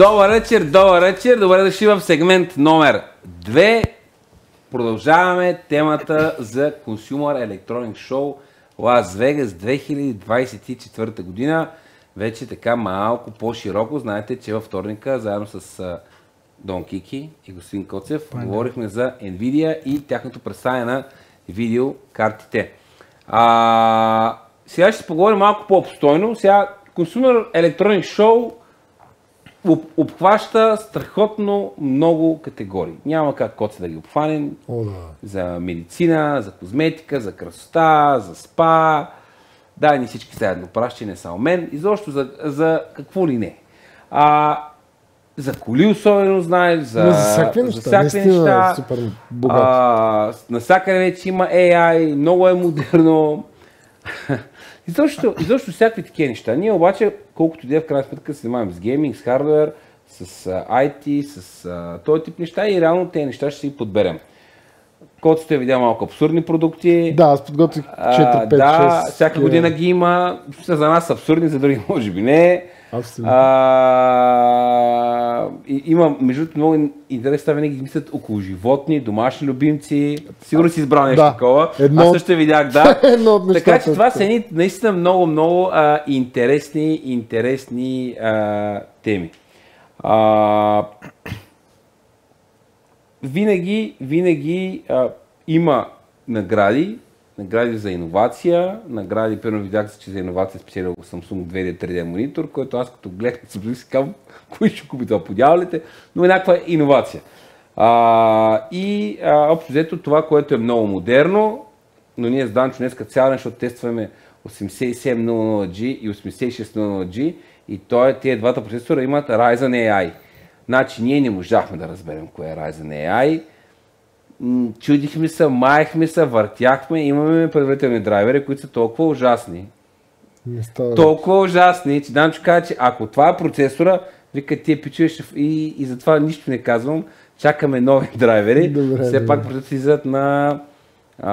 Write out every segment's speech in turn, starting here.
Добър вечер, добър вечер. Добре дошли в сегмент номер 2. Продължаваме темата за Consumer Electronic Show Лас Вегас 2024 година. Вече така малко по-широко. Знаете, че във вторника, заедно с Дон Кики и господин Коцев, говорихме за Nvidia и тяхното представяне на видеокартите. А, сега ще поговорим малко по-обстойно. Сега Consumer Electronic Show обхваща страхотно много категории. Няма как коце да ги обхванем. О, да. За медицина, за козметика, за красота, за спа. Да, ни всички заедно пращи, не само мен. И защо за, за какво ли не. А, за коли особено знаеш, за, Но за всякакви неща. за всякакви неща. е супер богат. А, насякъде вече има AI, много е модерно. И защо, и защо всякакви такива неща. Ние обаче, колкото де в крайна сметка се занимаваме с гейминг, с хардвер, с IT, с а, този тип неща и реално тези неща ще си подберем. Който сте видял малко абсурдни продукти. Да, аз подготвих 4, а, 5, да, 6. всяка такива. година ги има. За нас абсурдни, за други може би не. Абсолютно. А, и, има, между другото, много интересни неща винаги мислят около животни, домашни любимци. Сигурно си избрал нещо Да. такова. Едно Аз също видях, да. Едно от така че това са едни наистина много, много а, интересни, интересни а, теми. А, винаги, винаги а, има награди, награди за иновация, награди, примерно видях че за иновация спечелил Samsung 2D 3D монитор, който аз като гледах си казвам, кой ще купи това по дяволите, но е някаква иновация. А, и а, общо взето това, което е много модерно, но ние с Данчо днес цял ден, защото тестваме 8700G и 8600G и то е, тия двата процесора имат Ryzen AI. Значи ние не можахме да разберем кое е Ryzen AI. Чудихме се, маехме се, въртяхме, имаме предварителни драйвери, които са толкова ужасни. Толкова ужасни, че Данчо каза, че ако това е процесора, вика тия пичове ще... И, и затова нищо не казвам, чакаме нови драйвери. Добре, Все добре. пак процесорите излизат на, а,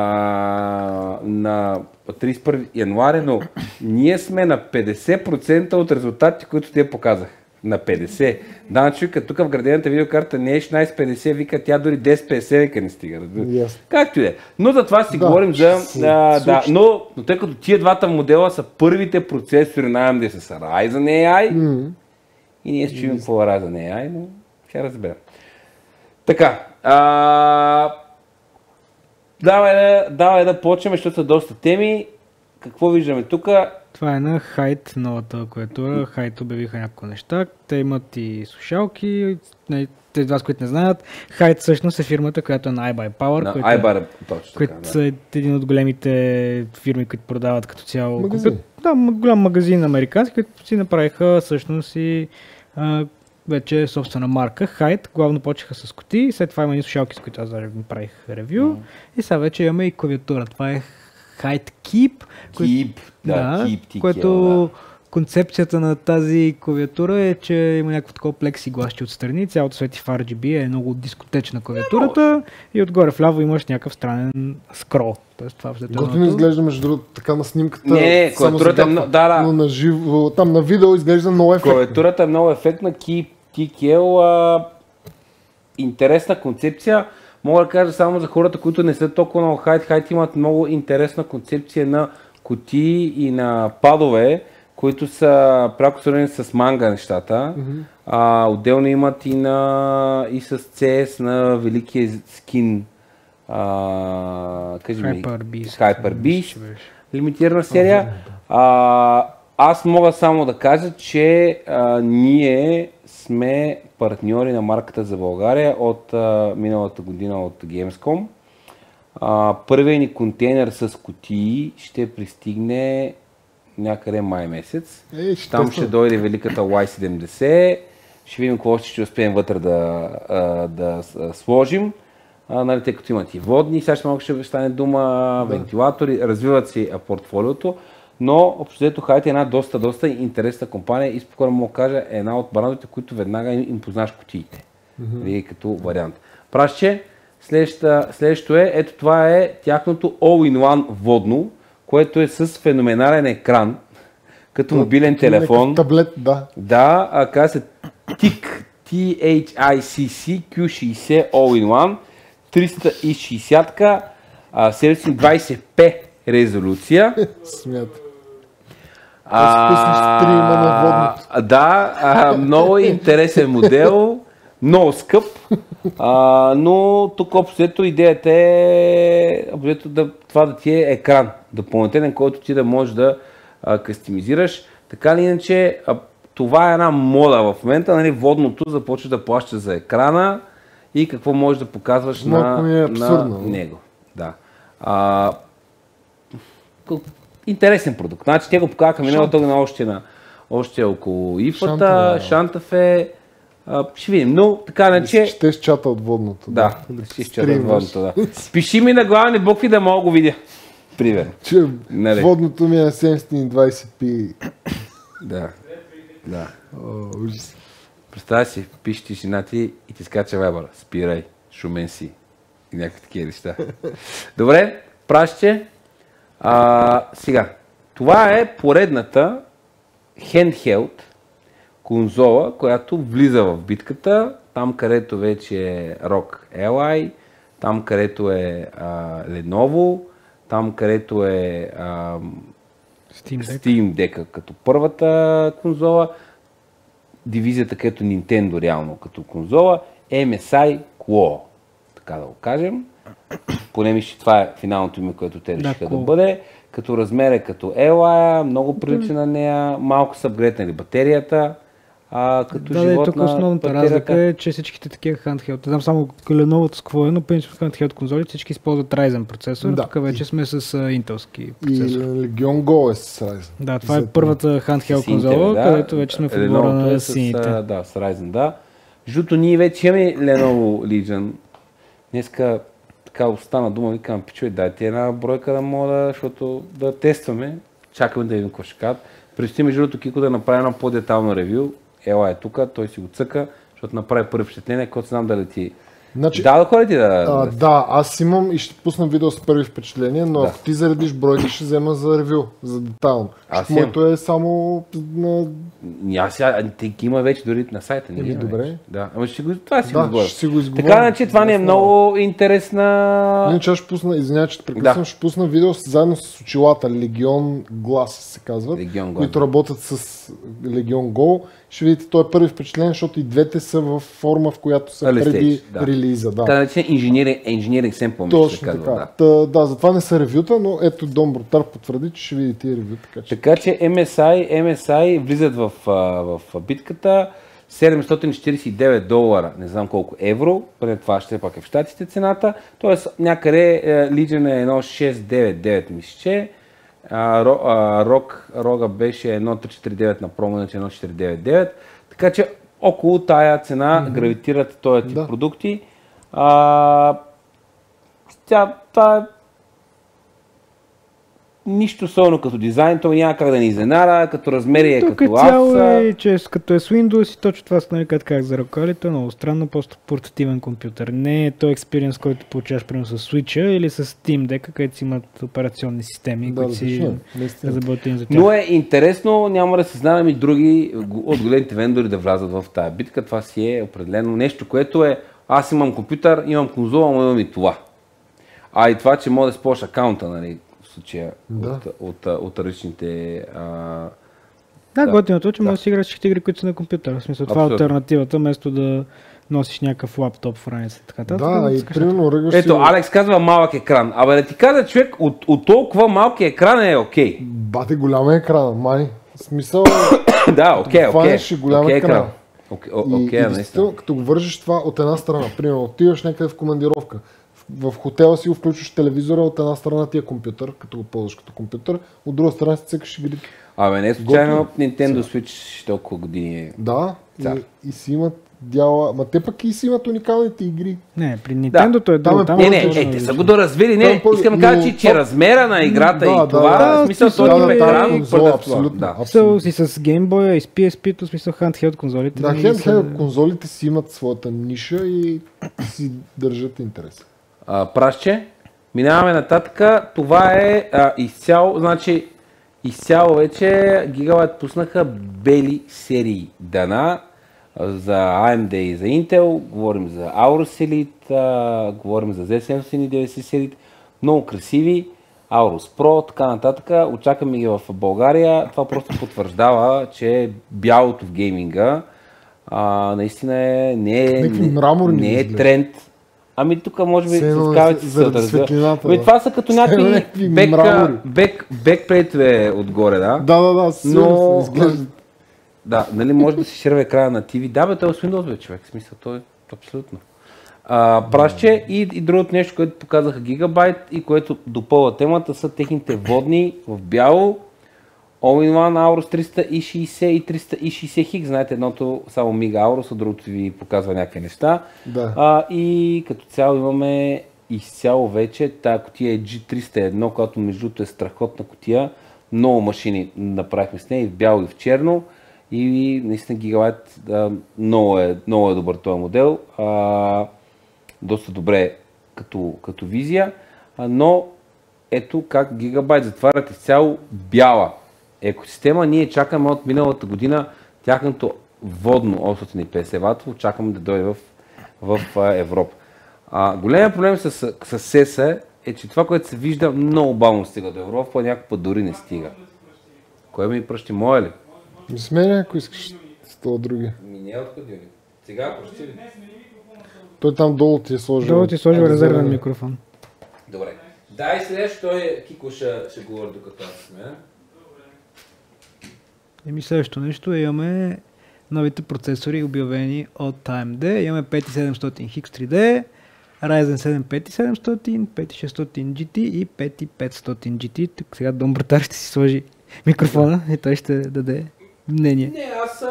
на 31 януари, но ние сме на 50% от резултатите, които те показах. На 50. Данчо вика, тук в градената видеокарта не е 1650, вика, тя дори 1050 вика не стига. Ясно. Както и да е. Но за това си Да, говорим за... А, да, но, но тъй като тия двата модела са първите процесори на AMD с Ryzen AI, М, и ние ще чуем какво е Ryzen AI, но ще разберем. Така, а, давай, да, давай да почнем, защото са доста теми. Какво виждаме тук? Това е на Хайт, новата клавиатура. Хайт обявиха няколко неща. Те имат и слушалки. Не, Те от вас, които не знаят, Хайт всъщност е фирмата, която е на iBuyPower, На който, iBar, точно които така. Да. са един от големите фирми, които продават като цяло. Магазин. компют- Да, голям магазин американски, които си направиха всъщност и а, вече собствена марка. Хайт, главно почеха с коти, след това има и слушалки, с които аз направих ревю. И сега вече имаме и клавиатура. Това е Хайт Keep, което- Keep, да, Keep, TKL, което концепцията на тази клавиатура е, че има някакво такова плексигласче отстрани, цялото свети в RGB е много дискотечна клавиатурата и отгоре вляво имаш някакъв странен скрол. Тоест това е Готино изглежда, между другото, така на снимката. Не, само клавиатурата е много- да, да. Но на живо, там на видео изглежда много ефектно. Клавиатурата е много ефектна, Keep TKL, а, интересна концепция. Мога да кажа само за хората, които не са толкова много хайт. Хайт имат много интересна концепция на кутии и на падове, които са пряко свързани с манга нещата. А, отделно имат и, на, и с CS на великия скин. А, кажи ми, Hyper Beast. Hyper Beast лимитирана серия. А, аз мога само да кажа, че а, ние сме партньори на марката за България от а, миналата година от Gamescom. Първият ни контейнер с кутии ще пристигне някъде май месец. Е, ще Там ще дойде великата Y70. Ще видим какво ще успеем вътре да, да с- сложим. А, нали, тъй като имат и водни, сега ще малко ще стане дума, вентилатори, развиват си портфолиото, но общо взето Хайт е една доста, доста интересна компания и спокойно мога да кажа е една от брандовете, които веднага им, познаш кутиите. Вие като вариант. Следващата- следващото е, ето това е тяхното All-in-One водно, което е с феноменален екран, като мобилен телефон. Таблет, да. Да, а, казва се TIC, THICC Q60 All-in-One, 360-ка, 720p резолюция. Смята. Разпуснеш стрима на водното. а, Да, а, много интересен модел, много скъп, а, но тук общо идеята е общо да, това да ти е екран допълнителен, който ти да можеш да а, кастомизираш. Така или иначе, а, това е една мода в момента, нали, водното започва да плаща за екрана и какво можеш да показваш на, Малко е на абсурдно. него. Да. А, интересен продукт. Значи те го показаха миналата година още, на, още около ифата, Шантаве, да. Шантафе. А, ще видим, но така не че... четеш чата от водното. Да, да си изчетат стримваш. водното, да. Пиши ми на главни букви да мога го видя. Пример. Че Нали. водното ми е 720p. Да. Да. О, ужас. Представя си, тишина ти и ти скача вебър. Спирай, шумен си. И някакви такива неща. Добре, праще. А, сега, това е поредната handheld конзола, която влиза в битката, там където вече е ROG Ally, там където е а, Lenovo, там където е а, Steam Deck. Steam Deck като първата конзола, дивизията като Nintendo реално като конзола, MSI Quo, така да го кажем. Поне мисля, че това е финалното име, което те Да, решиха да, Quo. бъде. Като размер е като Ела, много прилича на нея, малко са апгрейднали батерията. А, като Да, да, и живот тук на основната батерията. разлика е, че всичките такива handheld, знам само Lenovo с какво е, но принцип handheld конзоли всички използват Ryzen процесор, Да. тук вече сме с а, интелски И процесор. Legion Go е с Ryzen. Да, това е първата handheld конзола, да. където вече сме в отбора на е с, сините. Да, с Ryzen, да. Защото ние вече имаме Lenovo Legion. Днеска така остана дума, викам, пичове, дайте една бройка да мога да, защото да тестваме. Чакаме да видим какво ще кажат. Предстои между другото Кико да направи едно по-детално ревю. Ела е тук, той си го цъка, защото направи първи впечатление, който знам дали ти... Значи, Дадоха ли ти да... А, да, аз имам и ще пусна видео с първи впечатления, но Да. ако ти заредиш бройки, ще взема за ревю, за детайлно. Аз моето е само на... Аз сега, те ги има вече дори на сайта. Не Еми, добре. вече. Да, ама ще го, това си Да, го ще си го изговорим. Така, значи това ни е много интересна... Иначе ще пусна, извинявай, че прекъсвам, Да. ще пусна видео с, заедно с очилата Legion Glass се казват, Legion които работят с Legion Go. Ще видите, той е първи впечатление, защото и двете са в форма, в която са Early преди да. Релиза. Да. Така наречен инженеринг, инженеринг семпъл, се Точно казва, така. да. Та, да, затова не са ревюта, но ето Дон Брутар потвърди, че ще видите и ревю. Така че. Така че MSI, MSI влизат в, а, в битката 749 долара, не знам колко евро, преди това ще пак е в щатите цената, т.е. някъде е, Legion е 1.699 мисля, че, а, Ро- а, Рог, Рога беше 1.349 на промо, иначе 1.499, така че около тая цена гравитират този тип Да. продукти. А, тя, това е нищо особено като дизайн, то няма как да ни изненада, като размери е Тук като е цяло апса. е, че като е с Windows и точно това се нарекат как за ръка, то е много странно, просто портативен компютър. Не е той експириенс, който получаваш примерно с Switch или с Steam Deck, където си имат операционни системи, Да, които си различно е, разработени за тях. Но е интересно, няма да се знаем и други от големите вендори да влязат в тази битка. Това си е определено нещо, което е аз имам компютър, имам конзола, но имам и това. А и това, че мога да използваш акаунта, нали, в случая Да. от, от, от, от различните а, Да, Да. готиното е, че Да. можеш да си играш всичките игри, които са на компютъра. В смисъл, това е альтернативата, вместо да носиш някакъв лаптоп в раница. Така, нататък, Да, и примерно ръгаш Ето, си... Алекс казва малък екран. Абе да ти кажа, човек, от, от толкова малки екран е окей. Бате, голям е екрана, май. В смисъл, да, окей, Като окей. хванеш и голям Окей, екран. Окей, и, о- и наистина. като го вържиш това от една страна, примерно, отиваш някъде в командировка, в, в хотела си го включваш телевизора, от една страна ти е компютър, като го ползваш като компютър, от друга страна си цъкаш игри. Абе, не случайно Nintendo Switch толкова години е. Да, Цар. и, и си имат дяла, ма те пък и си имат уникалните игри. Не, при Nintendo то е друго. е Там Не, е не, точно е, те са го доразвили. Не, по- искам да кажа, че, че размера на играта Да, и да, това, да, смисъл, този да, да, първата абсолютно. Да. Смисъл, си с Game Boy и с PSP, то смисъл handheld конзолите. Да, handheld конзолите си имат своята ниша и си държат интерес. А, пращче. Минаваме нататък. Това е а, изцяло, значи, изцяло вече Gigabyte пуснаха бели серии. Дана. За AMD и за Intel, говорим за Aorus Elite, а, говорим за Z790 Elite, много красиви, Aorus Pro, така нататък. Очакваме ги в България. Това просто потвърждава, че бялото в гейминга а, наистина е, не е, Някакви не, не е тренд. Ами тук може би се отразя. светлината, Ами това са като някакви бек, мрамори. бек, бекплейтове отгоре, да? Да, да, да, Но- се. Да, нали може да си ширва екрана на TV. Да, бе, той е Windows, бе, човек. В смисъл, той е абсолютно. А, пращче и, и другото нещо, което показаха Gigabyte и което допълва темата, са техните водни в бяло. All-in-One Aorus 360 и 360 хик. Знаете, едното само мига Aorus, а другото ви показва някакви неща. Да. А, и като цяло имаме изцяло вече тая котия е G301, която между другото е страхотна котия. Много машини направихме с нея и в бяло и в черно. И наистина Gigabyte да, много, е, много е добър този модел. А, доста добре като, като визия. А, но ето как Gigabyte затварят изцяло бяла екосистема. Ние чакаме от миналата година тяхното водно 850 ватово, чакаме да дойде в, в а, Европа. А, големия проблем с, с SESA е, че това, което се вижда, много бавно стига до Европа, път дори не стига. Кой ми пръщи? Моя ли? Не сменя, ако искаш с това други. Ми не е отходи. Сега пръщи ли? Той там долу ти е сложил. Долу ти сложил А, резервен микрофон. Добре. Дай следващото е Кико ще, ще говори докато аз сме. Еми следващото нещо е, имаме новите процесори, обявени от AMD. Имаме 5700 X3D, Ryzen 7 5700, 5600 GT и 5500 GT. Тук сега Дон Братар ще си сложи микрофона и той ще даде мнение. Не, аз а,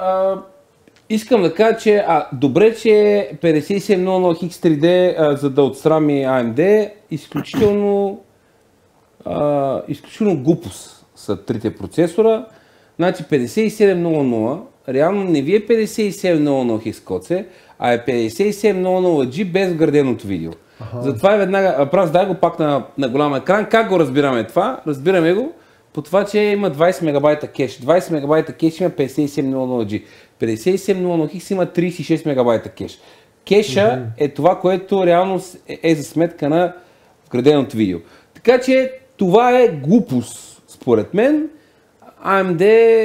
а, искам да кажа, че а, добре, че 5700 X3D, а, за да отстрами AMD, изключително, а, изключително глупост са трите процесора. Значи 5700, реално не ви е 5700 Xcoce, а е 5700G без вграденото видео. Затова е веднага, праз дай го пак на, на голям екран. Как го разбираме това? Разбираме го по това, че има 20 мегабайта кеш. 20 мегабайта кеш има 5700G. 5700X има 36 мегабайта кеш. Кеша е това, което реално е, е за сметка на вграденото видео. Така че това е глупост, според мен. AMD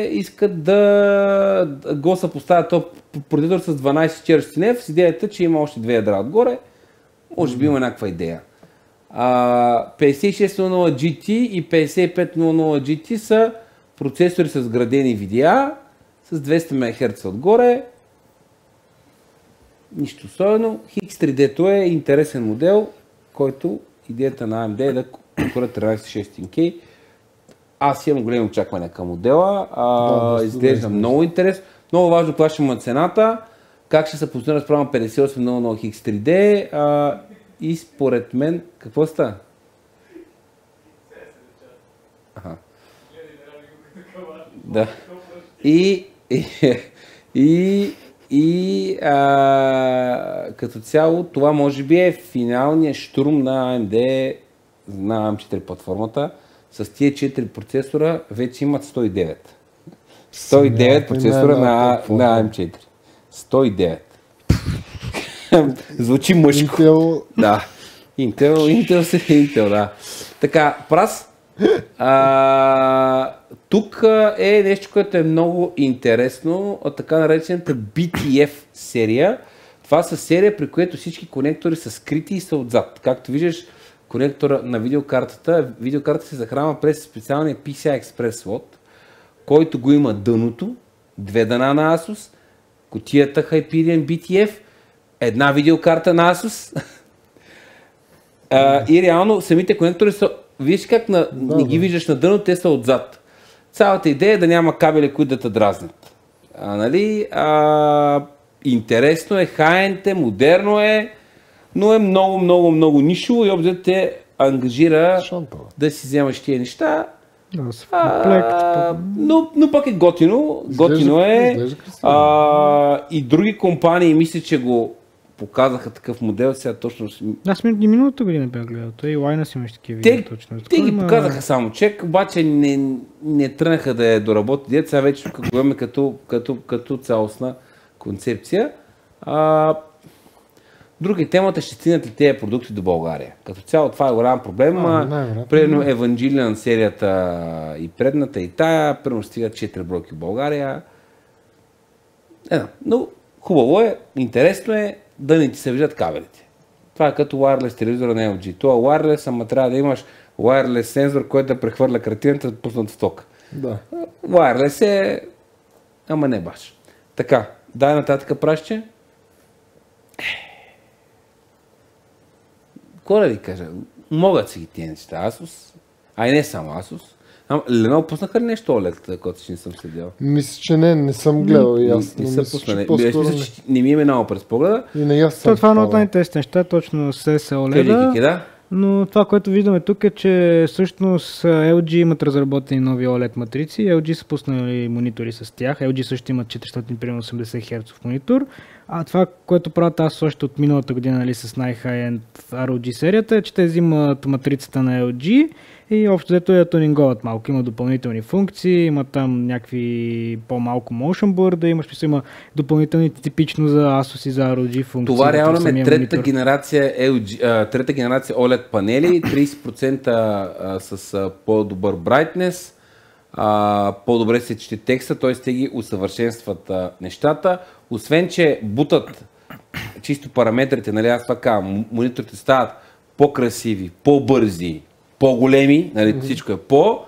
искат да го съпоставят този процесор с 12 черстенев с идеята, че има още две ядра отгоре. Може би има някаква идея. А, 5600 GT и 5500 GT са процесори с градени VDA с 200 МHz отгоре. Нищо особено. X3D-то е интересен модел, който идеята на AMD е да конкурира 13600K. Аз имам големи очаквания към модела. А, Да, изглежда много интересно. Много важно ще му е цената. Как ще се позиционира спрямо 5800 X3D. А, и според мен, какво става? Аха. Да. И, и, и, и а, като цяло това може би е финалният штурм на AMD на AM4 платформата. С тия 4 процесора вече имат 109. 109 Някаква процесора на, една на AM4. 109. Звучи мъжко. Intel, Да. Intel, Intel се Intel, да. Така, прас. А, тук е нещо, което е много интересно, така наречената BTF серия. Това са серия, при която всички конектори са скрити и са отзад. Както виждаш, конектора на видеокартата, видеокартата се захранва през специалния PCI Express slot, който го има дъното, две дъна на Asus, котията Hyperion BTF, една видеокарта на Asus, а, и реално самите конектори са, виж как на, Да, не ги да. виждаш на дъно, те са отзад. Цялата идея е да няма кабели, които да те дразнят. А, нали? а, интересно е, хайнте, модерно е, но е много, много, много нишово и обзет те ангажира Шантала. да си вземаш тия неща. Да. А, но, но пък е готино. Готино е. А, и други компании мисля, че го показаха такъв модел. Сега точно Аз ми и миналата година бях гледал. Той и Лайна си имаш такива видео точно. те ги показаха само чек, обаче не, не тръгнаха да е доработи. Дет, сега вече тук го имаме като, като, като цялостна концепция. А, Друга е темата, ще стигнат ли тези продукти до България. Като цяло това е голям проблем. Примерно Евангелиан серията и предната и тая, примерно стигат 4 бройки в България. Е, но хубаво е, интересно е да не ти се виждат кабелите. Това е като wireless телевизора на LG. Това е wireless, ама трябва да имаш wireless сензор, който да прехвърля картината, да пуснат в ток. Да. Wireless е, ама не баш. Така, дай нататък праща. Какво да ви кажа? Могат си ги тия неща. Asus, а и не само Asus. Ама, Lenovo пуснаха ли нещо OLED, който ще не съм следял? Мисля, че не, не съм гледал и аз. не но са мисля, че пуснали. Мисля, не. че не ми е минало през погледа. И не аз То, съм това е едно от най-интересните неща, точно с OLED. да? Но това, което виждаме тук е, че всъщност LG имат разработени нови OLED матрици. LG са пуснали монитори с тях. LG също имат 480 Hz монитор. А това, което правят аз още от миналата година нали, с най-high-end ROG серията е, че те взимат матрицата на LG и общо взето я тунинговат малко. Има допълнителни функции, има там някакви по-малко motion blur, да има, смисъл, има допълнителни типично за Asus и за ROG функции. Това реално е монитор. генерация, LG, а, трета генерация OLED панели, 30% а, с а, по-добър brightness, а, по-добре се чете текста, т.е. те ги усъвършенстват а, нещата. Освен, че бутат чисто параметрите, нали, аз м- мониторите стават по-красиви, по-бързи, по-големи, нали, всичко е по.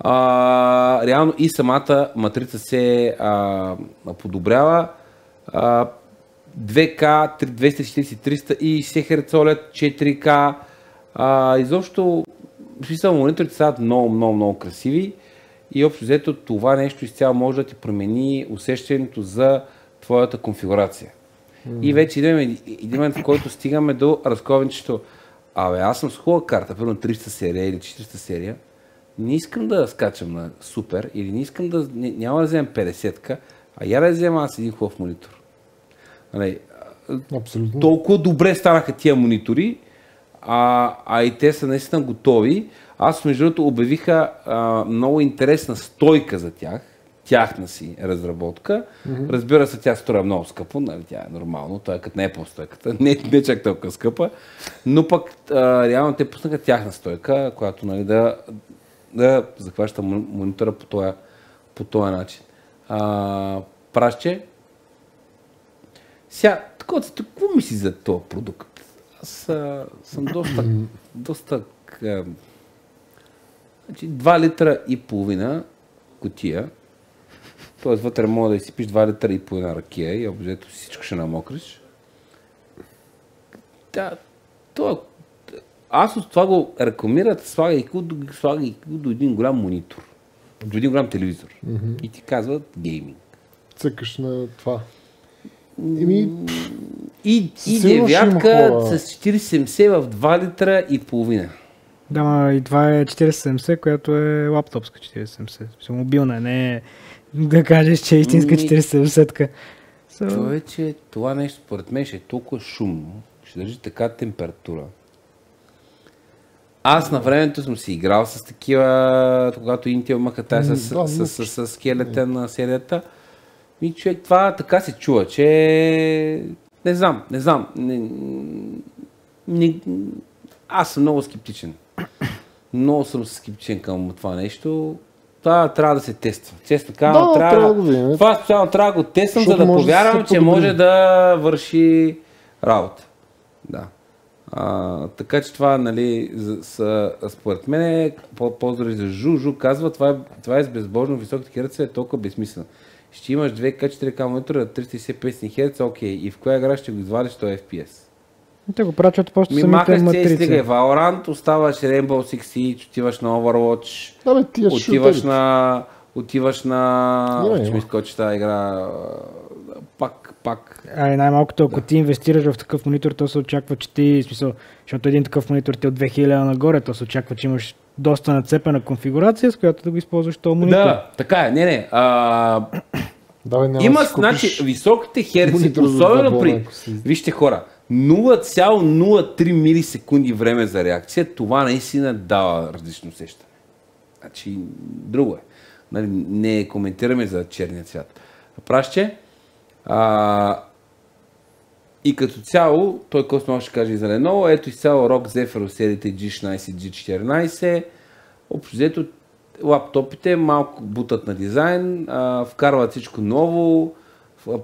А, реално и самата матрица се а, подобрява. А, 2K, 240, 300 и 60 Hz OLED, 4K. А, изобщо, смисъл, мониторите стават много, много, много красиви и общо взето това нещо изцяло може да ти промени усещането за твоята конфигурация. И вече идваме един момент, в който стигаме до разковничето. Абе, аз съм с хубава карта, примерно 300 серия или 400 серия. Не искам да скачам на супер или не искам да, не, няма да вземем 50-ка, а я да взема аз един хубав монитор. Нали, Абсолютно. толкова добре станаха тия монитори, а, а и те са наистина готови. Аз между другото обявиха а, много интересна стойка за тях, тяхна си разработка. Mm-hmm. Разбира се, тя струва много скъпо, нали, тя е нормално, е като не е по-стойката, не, не чак толкова скъпа, но пък а, реално те пуснаха тяхна стойка, която нали, да, да захваща мон- монитора по този, по този начин. А, праще, сега, такова, какво мисли за този продукт? Аз а, съм доста, доста а, значи 2 литра и половина кутия, т.е. вътре мога да изсипиш 2 литра и половина ракия и обзето всичко ще намокриш. Да, то, аз от това го рекламират, слагайки го, до- слагайки го до един голям монитор, до един голям телевизор. И ти казват гейминг. Цъкаш на това. Еми, И, и девятка с 4070 в 2 литра и половина. Да, ма и това е 4070, която е лаптопска 4070. Смисъл, мобилна, не е да кажеш, че е истинска Ми- 4070. So, Човече, това нещо според мен ще е толкова шумно, ще държи така температура. Аз на времето съм си играл с такива, когато Intel имаха тази с, с, да, с, но- с, с, скелета на серията. И човек, това така се чува, че не знам, не знам. Не, не, аз съм много скептичен. Много съм скептичен към това нещо. Това трябва да се тества. Честно казвам, Да, трябва, трябва да. Това специално трябва да го тествам, за да може да повярвам, че може да върши работа. Да. А, така че това, нали, са, според мен е по- поздрави за Жу. Жу казва, това е, това е с безбожно високите херца е толкова безсмислено. Ще имаш 2К 4К монитора на 350 Hz, окей. И в коя игра ще го извадиш 100 FPS? Те го правят, защото просто Ми самите махаш CS, матрици. стига Valorant, оставаш Rainbow Six Siege, отиваш на Overwatch, да бе, тия отиваш шутери. на... Отиваш на... Ще ми скочи тази игра... Пак, пак... А и най-малкото, ако ти инвестираш в такъв монитор, то се очаква, че ти, смисъл, защото един такъв монитор ти е от 2000 нагоре, то се очаква, че имаш доста нацепена конфигурация, с която да го използваш този монитор. Да, така е. Не, не. А, Да, бе, няма има, да значи, високите херци, особено при... Вижте хора, 0,03 милисекунди време за реакция, това наистина дава различно усещане. Значи, друго е. Нали, не коментираме за черния цвят. Праще, А, и като цяло, той може да каже и за Lenovo, ето изцяло ROG Zephyr сериите G16 G14. Общо взето лаптопите малко бутат на дизайн, а, вкарват всичко ново,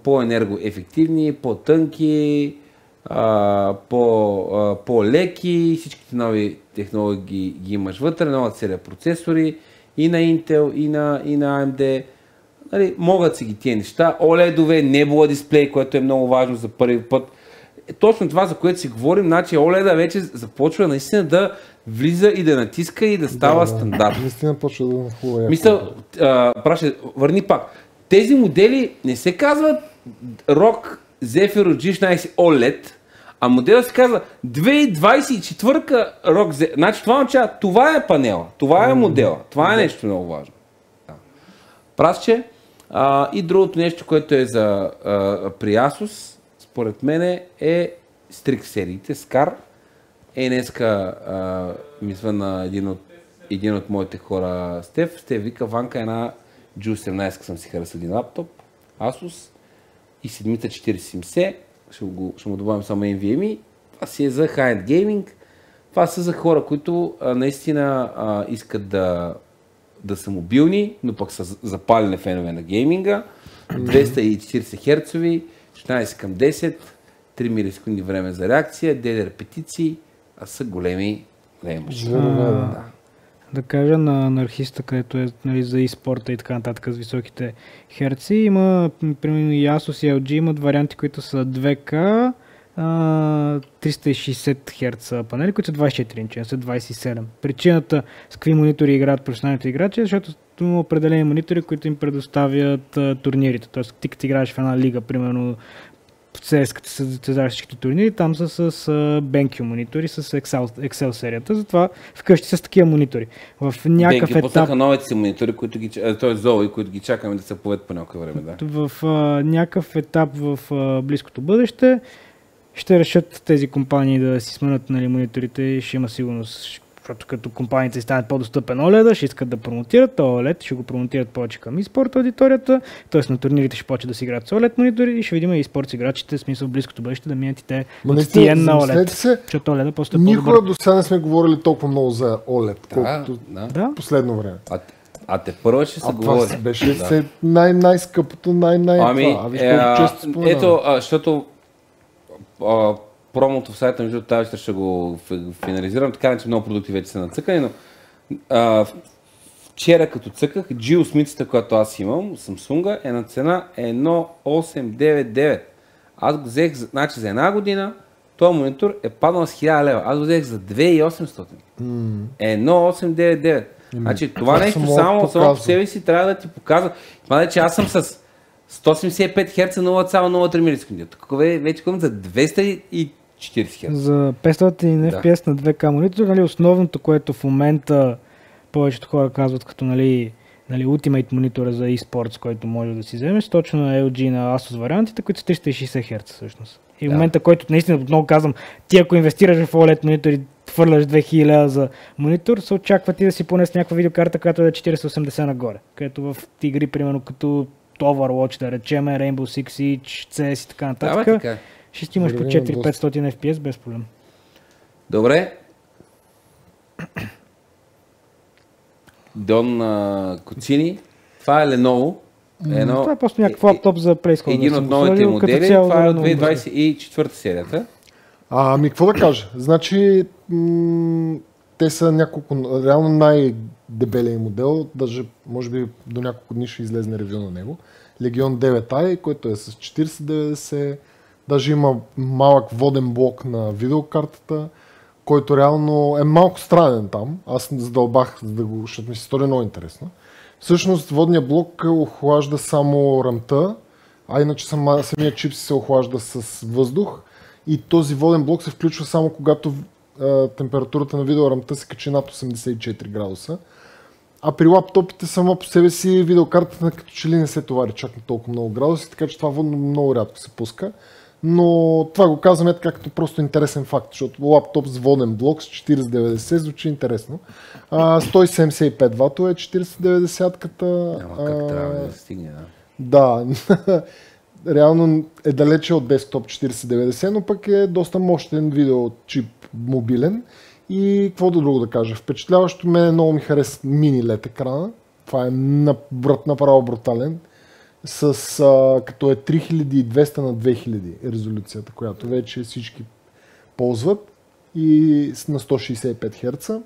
по-енергоефективни, по-тънки, а, по, а, по-леки, всичките нови технологии ги имаш вътре, нова серия процесори и на Intel, и на, и на AMD. Нали, могат си ги тия неща. OLED-ове, Nebula дисплей, което е много важно за първи път. Е, точно това, за което си говорим, значи OLED вече започва наистина да влиза и да натиска и да става Да, да. стандарт. Наистина почва да е хубаво. Мисля, праше, върни пак. Тези модели не се казват ROG Zephyr G16 OLED, а моделът се казва 2024 ROG Zephyr. Значи това означава, това е панела, това е модела, това е нещо много важно. Да. Прасче. А, и другото нещо, което е за а, при Asus, според мен е Strix сериите, Scar. Е, днеска а, ми звъна един от, един от моите хора, Стеф. Стеф вика, Ванка една G18 съм си харесал един лаптоп, Asus и седмица 4070, ще, го, ще му добавим само NVMe. Това си е за high-end gaming. Това са за хора, които а, наистина а, искат да, да са мобилни, но пък са запалени фенове на гейминга. 240 Hz, 16 към 10, 3 милисекунди време за реакция, DD репетиции, а са големи, големи. Да. Да кажа на анархиста, където е нали, за e-спорта и така нататък с високите херци. Има, примерно и Asus и LG имат варианти, които са 2K, а, 360 Hz панели, които са 24 инча, не са 27. Причината с какви монитори играят професионалните играчи е, защото има определени монитори, които им предоставят турнирите. Тоест, ти като играеш в една лига, примерно в CS, като се състезаваш всичките турнири, там са с BenQ монитори, с Excel, Excel серията, затова вкъщи са с такива монитори. В някакъв Бенки етап, новите си монитори, които ги, а, т.е. Zoe, които ги чакаме да се поведат по някое време. Да. в uh, някакъв етап в uh, близкото бъдеще ще решат тези компании да си сменят нали, мониторите и ще има сигурност, защото като компаниите станат по-достъпен OLED, ще искат да промотират този OLED, ще го промотират повече към e-спорт аудиторията, т.е. на турнирите ще почват да си играят с OLED монитори и ще видим и спорт играчите, в смисъл в близкото бъдеще да минат и те Ма от TN на OLED. се, Защото OLED е просто Никога до сега не сме говорили толкова много за OLED, Да, колкото да. Последно време. А, а те първо ще се А това говори. си беше Да. все най- най-скъпото, най-най Ами, това. А виж е, а, често ето, а, защото а, промото в сайта, между тази вечер ще го финализирам, така че много продукти вече са нацъкани, но а, вчера като цъках, G8, която аз имам, Samsung, е на цена 1899. Аз го взех, значи за една година, този монитор е паднал с 1000 лева. Аз го взех за 2800. 1899. Значи това това нещо само само, по себе си трябва да ти показва. Това е, че аз съм с 175 Hz 0,03 милисекунди. Тук вече говорим за 240 Hz. За 500 Да. FPS на 2K монитор, нали, основното, което в момента повечето хора казват като нали, нали, Ultimate монитора за eSports, който може да си вземеш, точно на LG на Asus вариантите, които са 360 Hz всъщност. И в Да. момента, който наистина отново казвам, ти ако инвестираш в OLED монитор и хвърляш 2000 лева за монитор, се очаква ти да си понес някаква видеокарта, която е 4080 нагоре. Където в игри, примерно като Overwatch, да речем, Rainbow Six Siege, CS и така Да, бе, нататък, така. Е. ще си имаш по Върви на 4-500 FPS без проблем. Добре. Дон Коцини. Това е Lenovo. Едно, Това е просто някакъв лаптоп за плейсхода. един от новите модели. Това е от 2024 серията. А, ами, какво да кажа? Значи, м- те са няколко, реално най-дебелия модел, даже може би до няколко дни ще излезне ревю на него. Legion 9i, който е с 4090, даже има малък воден блок на видеокартата, който реално е малко странен там. Аз задълбах, за да го, защото ми се стори много интересно. Всъщност водният блок охлажда само рамта, а иначе сама, самия чип се охлажда с въздух и този воден блок се включва само когато а, температурата на видеорамта се качи над 84 градуса. А при лаптопите само по себе си видеокартата като че ли не се товари чак на толкова много градуси, така че това водно много рядко се пуска. Но това го казвам е така като просто интересен факт, защото лаптоп с воден блок с 4090 звучи интересно. А, 175 вато е 4090-ката. Няма как трябва да стигне. Да. Да. реално е далече от десктоп 4090, но пък е доста мощен видео чип мобилен. И какво да друго да кажа? Впечатляващо мен много ми хареса мини LED екрана. Това е брат, направо брутален с, а, като е 3200 на 2000 е резолюцията, която вече всички ползват и на 165 Hz.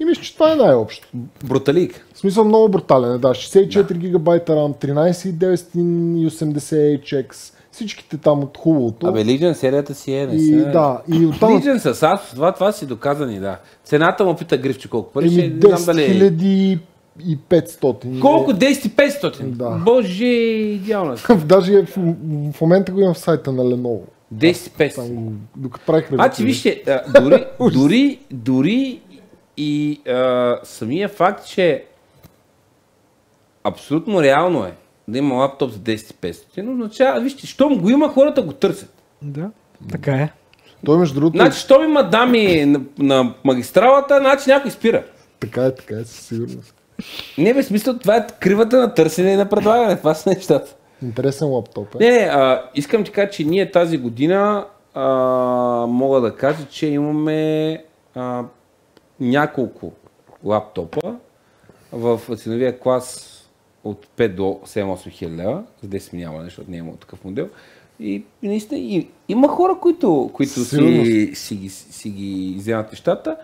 И мисля, че това е най-общо. Бруталик. В смисъл много брутален е, да. 64 да. гигабайта RAM, 13980 HX, всичките там от хубавото. Абе, Legion серията си е, не си, и, Да, и оттам... Legion с Asus, това, това си доказани, да. Цената му пита Гривче колко пари, ще е, не знам дали... Е- 000 и 500. Колко? Е, 10 и 500? Да. Боже, идеално. Даже в, в момента го имам в сайта на Lenovo. 10 500. Докато правих Значи, вижте, дори, дори, дори и а, самия факт, че абсолютно реално е да има лаптоп за 10 500, но означава, вижте, щом го има, хората го търсят. Да, така е. Той между другото... Значи, щом има дами на, на магистралата, значи някой спира. Така е, така е, със сигурност. Не, бе, смисъл, това е кривата на търсене и на предлагане. Това са нещата. Интересен лаптоп е. Не, не, а, искам ти кажа, че ние тази година а, мога да кажа, че имаме а, няколко лаптопа в ценовия клас от 5 до 7-8 хиляди лева, за 10 ми няма, защото не е имало такъв модел. И, и наистина и, има хора, които, които си, Сигурност. си, ги, си ги вземат нещата.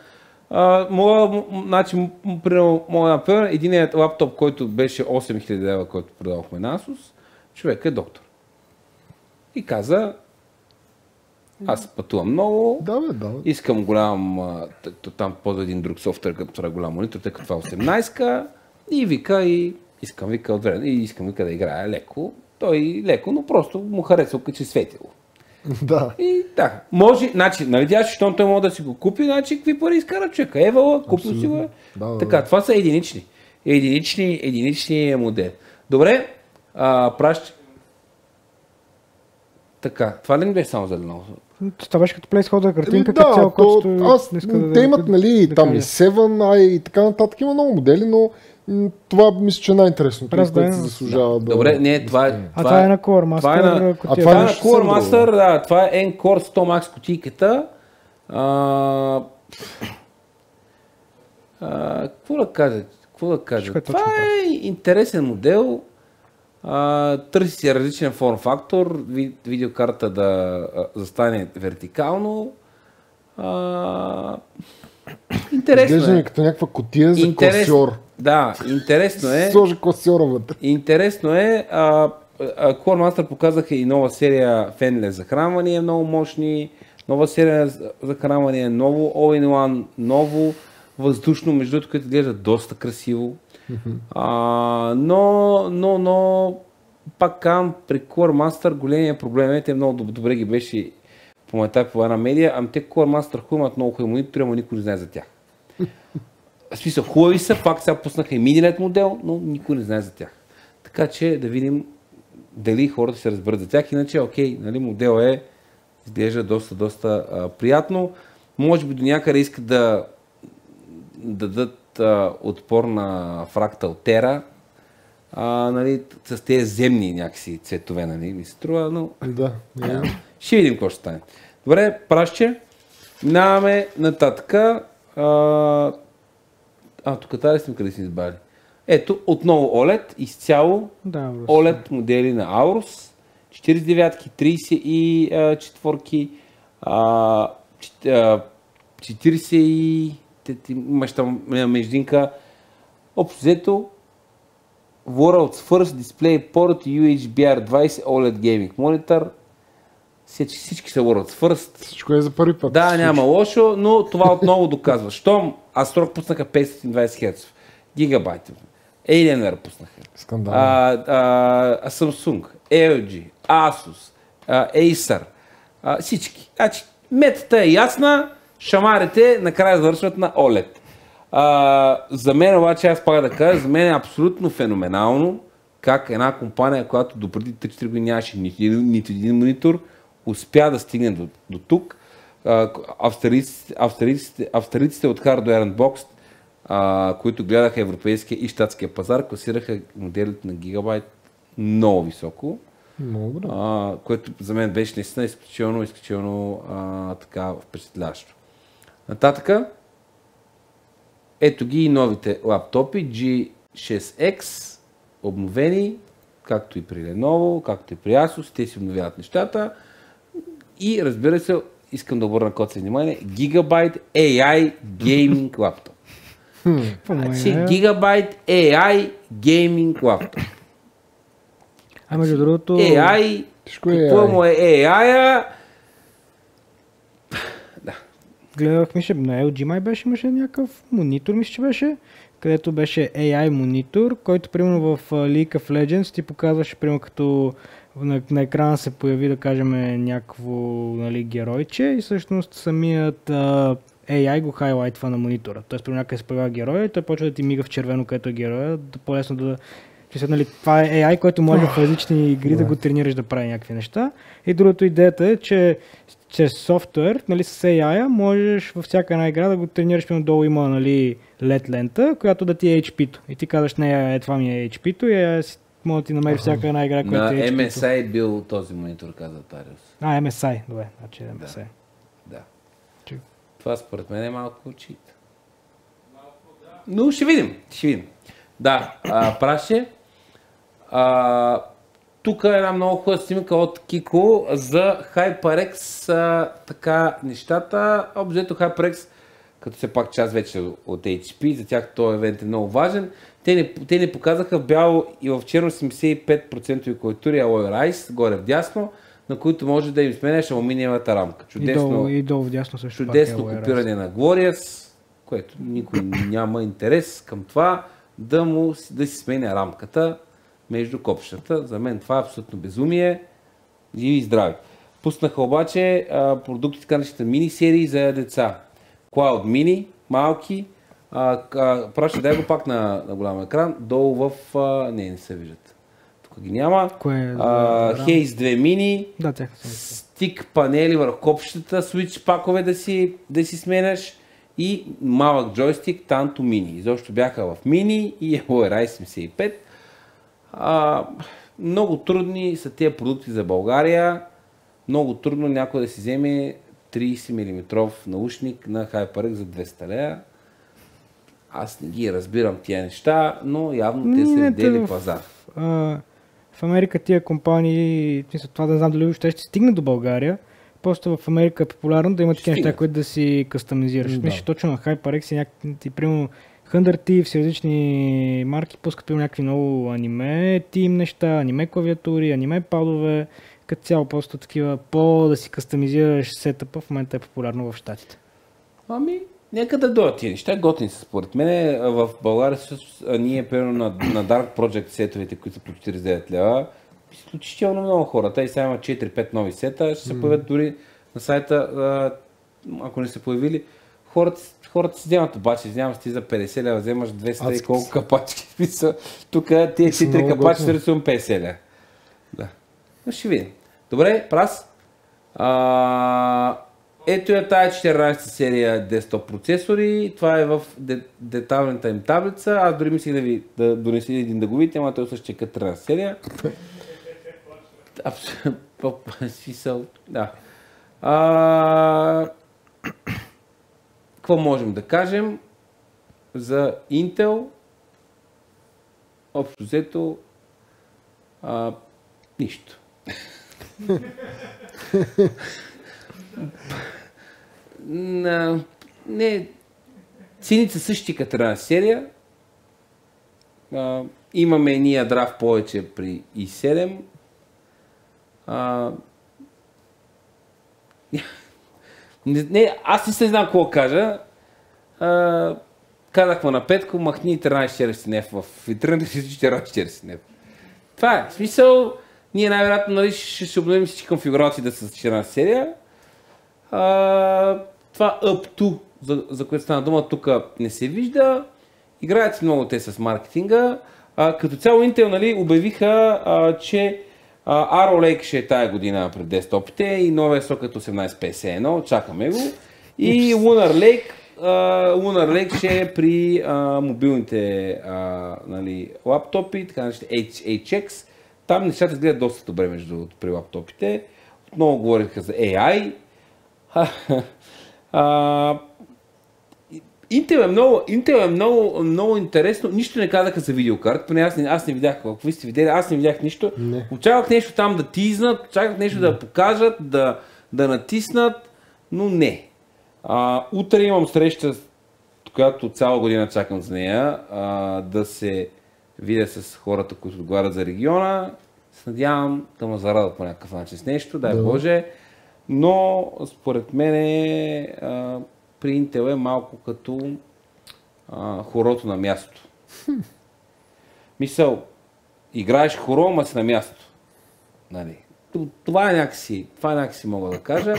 А, мога, значи, примерно, мога да например, единият лаптоп, който беше 8000 лева, който продавахме на Asus, човек е доктор. И каза, аз пътувам много, Да, бе, да. бе. искам голям, там ползва един друг софтуер, като това е голям монитор, тъй като това е 18-ка, и вика, и искам, вика, от време, и искам, вика, да играе леко. Той леко, но просто му харесва, че е светило. Да. И да, може, значи, нали тя, щом той може да си го купи, значи какви пари изкара човека? Евала, купил си го. Да, да, така, това са единични. Единични, единични модел. Добре, а, пращ... Така, това ли не беше само за Lenovo? Това беше като плейсходър картинка, като да, цяло, то, който аз, не иска да- те имат, да- нали, да там и 7, а и така нататък. Има много модели, но това мисля, че е най-интересното, Раз, което се заслужава да... Добре, не, това е... А това е на Core това е на- Master А. Това е на нещо Core Master, да, това е Encore 100 Max кутийката. А, а, какво да кажа? Какво да кажа? Е Това е интересен модел. А, търси си различен форм фактор, ви- видеокарта да а, застане вертикално. А, интересно Изглежда ми е. като някаква котия за Интерес- класьор. Да, интересно е. Сложи класьора вътре. Интересно е, а, а, Core Master показаха и нова серия Fanless захранвания, много мощни, нова серия за- захранвания, ново All-in-One, ново въздушно, между другото, което изглежда доста красиво. А, но, но, но, пак казвам, при Core Master големия проблем е, те много доб- добре ги беше по етапи по една медия, ами те Master хубаво имат много хубави монитори, ама никой не знае за тях. В смисъл, хубави са, пак сега пуснаха и минилет модел, но никой не знае за тях. Така че да видим дали хората се разберат за тях. Иначе, окей, нали, модел е, изглежда доста, доста а, приятно. Може би до някъде искат да, да дадат а, отпор на фрактал Тера, а, нали, с тези земни някакси цветове, нали, ми се струва, но Да. е. ще видим какво ще стане. Добре, пращче. Минаваме нататък. А, а тук тази сме къде си избрали. Ето, отново OLED, изцяло Да. OLED модели на Aorus, 49-ки, 34-ки, а, чет- а, 40 и... Имаш там междинка. Общо взето, World's First Display Port UHBR 20 OLED Gaming Monitor. Всички, всички са World's First. Всичко е за първи път. Да, няма лошо, но това отново доказва. Щом Астрок пуснаха 520 Hz, гигабайт, Alienware пуснаха, Скандал. а, а, Samsung, LG, Asus, а, Acer, а, всички. Значи, метата е ясна, шамарите накрая завършват на OLED. А, за мен обаче, аз пак да кажа, за мен е абсолютно феноменално как една компания, която допреди 3-4 години нямаше нито един монитор, успя да стигне до, до тук. А, Австралийците, австралийците, австралийците от Hardware Unboxed, а, които гледаха европейския и щатския пазар, класираха моделите на гигабайт много високо, Много а, което за мен беше наистина изключително, изключително а, така впечатляващо. Нататъка, ето ги и новите лаптопи G6X, обновени, както и при Lenovo, както и при Asus, те си обновяват нещата. И разбира се, искам да обърна коца внимание, Gigabyte AI Gaming му Значи? Gigabyte AI Gaming лаптоп. А между другото, AI, е какво AI. му е AI-а? гледах, мисля, на LG май беше, имаше някакъв монитор, мисля, че беше, където беше AI монитор, който примерно в League of Legends ти показваше, примерно като на, на екрана се появи, да кажем, някакво нали, геройче и всъщност самият а, AI го хайлайтва на монитора. Тоест, при някъде се появява героя и той почва да ти мига в червено, където е героя, да по-лесно да... Са, нали, това е AI, който може в различни игри да го тренираш да прави някакви неща. И другото идеята е, че чрез софтуер, нали, с AI, можеш във всяка една игра да го тренираш, примерно долу има нали, LED лента, която да ти е HP-то. И ти казваш, не, е, това ми е HP-то и е, може да ти намери всяка една игра, която На е. MSI бил този монитор, каза Тариус. А, MSI, добре, значи е MSI. Да. Чу. Това според мен е малко чит. Но ще видим, ще видим. Да, а, праше. А, тук е една много хубава снимка от Кико за HyperX, а, така нещата. Обзето HyperX, като все пак част вече от HP, за тях този евент е много важен. Те ни, те ни показаха в бяло и в черно 75% култури Alloy Rice, горе вдясно, на които може да им сменяш алуминиевата рамка. И Чудесно, долу, и долу вдясно също чудесно пак е копиране на Glorious, което никой няма интерес към това да, му, да си сменя рамката между копчетата. За мен това е абсолютно безумие. Живи и здрави. Пуснаха обаче а, продукти, така наречените мини серии за деца. Cloud Mini, малки. А, дай го пак на, на голям екран. Долу в... А, не, не се виждат. Тук ги няма. Кое е? А. Haze 2 Mini Да, тях съм. стик панели върху копчетата, свич пакове да си, да си сменяш и малък джойстик Tanto Mini. Изобщо бяха в Mini и LRI 75. А, много трудни са тези продукти за България. Много трудно някой да си вземе 30 мм наушник на HyperX за 200 лея. Аз не ги разбирам тия неща, но явно те са в- пазар. А, в Америка тия компании, това да знам дали въобще ще стигне до България, просто в Америка е популярно да има такива неща, които да си кастомизираш. Да. Мисля, точно на HyperX и някакви, примерно, Thunder Thieves и различни марки пускат примерно някакви много аниме тим неща, аниме клавиатури, аниме падове, като цяло просто такива по да си кастомизираш сетъпа в момента е популярно в Штатите. Ами, нека да дойдат тия неща. Готини са според мен. В България също, ние, примерно на, на Dark Project сетовете, които са по 49 лева, изключително много хора. Те сега има 4-5 нови сета, ще се появят дори на сайта, ако не са появили. Хората, хората си вземат обаче, вземаш ти за 50 лева, вземаш 200 и Адски колко са. капачки. Тук тия Са 4 много капачки ще рисувам 50 лева. Да. Но ще видим. Добре, прас. А, ето е тая 14 серия десктоп процесори. Това е в де, деталната им таблица. Аз дори мислих да ви да донеси един да го видите, ама той също е като 13 серия. Абсолютно. Смисъл, да. А, какво можем да кажем за Intel? Общо взето, а, нищо. На, не, цените са същи като една серия. А, имаме ядра в повече при i7. А, не, не, аз не се знам какво кажа. А, казах му на Петко, махни 1340 неф в си 1440 неф. Това е. В смисъл, ние най-вероятно нали, ще, ще обновим всички конфигурации да са с 14 серия. А, това up to, за, за което стана дума, тук не се вижда. Играят си много те с маркетинга. А, като цяло Intel нали, обявиха, а, че а, Arrow Lake ще е тая година пред десктопите и новия сокет 1851, чакаме го. И Lunar Lake, а, Lunar Lake ще е при а, мобилните а, нали, лаптопи, така наречените HX, там нещата изгледат доста добре между при лаптопите. Отново говориха за AI. А, Intel е много, Intel е много, много интересно. Нищо не казаха за видеокарта, поне аз не, аз не видях какво сте видели, аз не видях нищо. Не. Очаквах нещо там да тизнат, очаквах нещо да покажат, да, да натиснат, но не. А, утре имам среща, която цяла година чакам за нея, а, да се видя с хората, които отговарят за региона. Се надявам да ме зарадат по някакъв начин с нещо, дай Да. Боже. Но според мен а, при Intel е малко като а, хорото на място. Мисъл, играеш хоро, ама си на място. Нали? Това е някакси, това е някакси мога да кажа.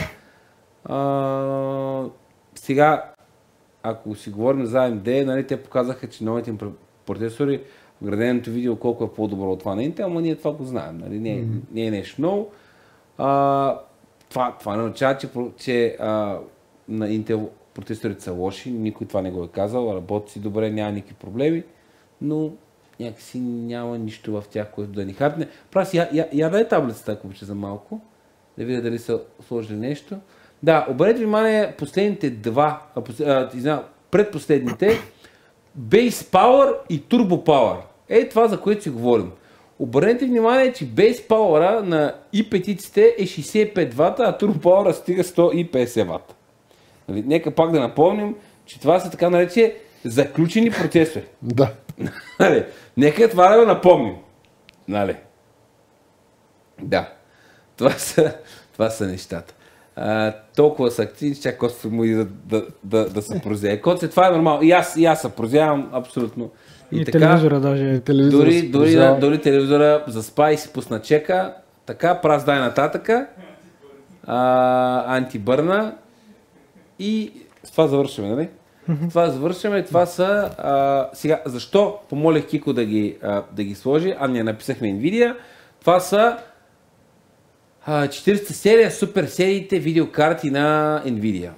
А, сега, ако си говорим за AMD, нали, те показаха, че новите им пр- процесори, вграденото видео колко е по-добро от това на Intel, ама ние това го знаем. Нали? Не, е- не е нещо. А, това, това не означава, че, че а, на Intel процесорите са лоши, никой това не го е казал, работи си добре, няма никакви проблеми, но някакси няма нищо в тях, което да ни хапне. Прави, я, я, я дай таблицата, ако обича за малко, да видя дали са сложили нещо. Да, обърнете внимание, последните два, а, а, извинявам, предпоследните, Base Power и Turbo Power. Е това, за което си говорим. Обърнете внимание, че Base Power на i5-ците е 65 вата, а Turbo Power стига 150 вата. Нали? Нека пак да напомним, че това са така наречени заключени процесори. Да. Нали? Нека това да го напомним. Нали? Да. Това са, това са нещата. А, толкова са че чак Костя му и да, да, да, да се прозее. Коце, това е нормално. И аз, и аз се прозявам абсолютно. И, телевизора даже. Телевизора Дори, дори, да, дори телевизора заспа и си пусна чека, така, праз дай нататъка, а, антибърна и с това завършваме, нали? С това завършваме. Това са... А, сега, защо помолих Кико да ги, а, да ги сложи, а ние написахме Nvidia. Това са а, 40 серия, супер сериите видеокарти на Nvidia.